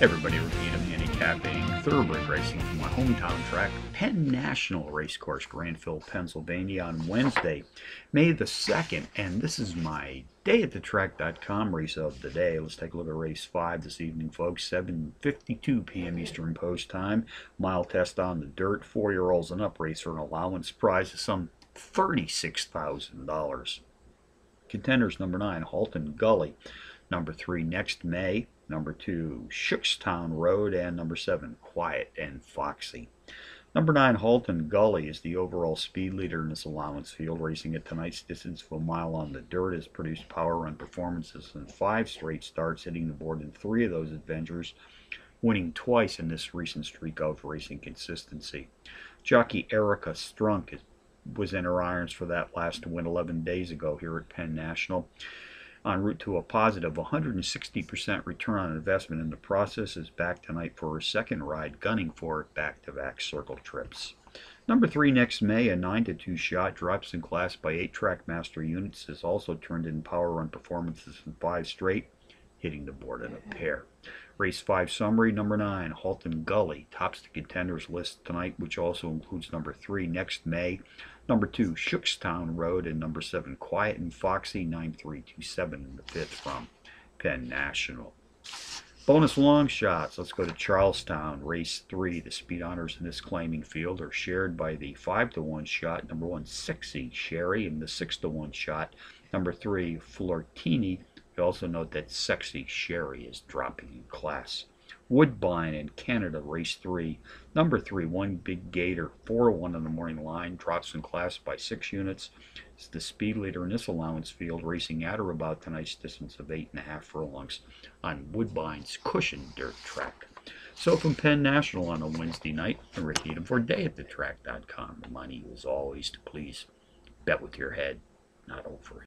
Everybody I'm handicapping thoroughbred racing from my hometown track, Penn National Racecourse, Grantville, Pennsylvania, on Wednesday, May the 2nd. And this is my day at the track.com race of the day. Let's take a look at race 5 this evening, folks. 7.52 p.m. Eastern Post Time. Mile test on the dirt. Four year olds and up race for an allowance prize of some $36,000. Contenders number 9, Halton Gully. Number 3, Next May number two, Shookstown Road, and number seven, Quiet and Foxy. Number nine, Halton Gully is the overall speed leader in this allowance field, racing at tonight's distance of a mile on the dirt, has produced power run performances in five straight starts, hitting the board in three of those adventures, winning twice in this recent streak of racing consistency. Jockey Erica Strunk was in her irons for that last win 11 days ago here at Penn National en route to a positive 160% return on investment in the process is back tonight for her second ride, gunning for back-to-back circle trips. Number three next May, a 9 to 2 shot, drops in class by 8 Trackmaster units, has also turned in power run performances in 5 straight, hitting the board in a pair. Race 5 summary, number 9, Halton Gully, tops the contenders list tonight, which also includes number 3 next May, Number two, Shookstown Road, and number seven, Quiet and Foxy, 9327 in the fifth from Penn National. Bonus long shots. Let's go to Charlestown, race three. The speed honors in this claiming field are shared by the five to one shot, number one, Sexy Sherry, and the six to one shot, number three, Flortini. You also note that Sexy Sherry is dropping in class. Woodbine in Canada, race three. Number three, One Big Gator, 4-1 on the morning line, drops in class by six units. It's the speed leader in this allowance field, racing at or about tonight's distance of eight and a half furlongs on Woodbine's cushion dirt track. So from Penn National on a Wednesday night, I'm Rick Needham for dayatthetrack.com. Reminding you always to please bet with your head, not over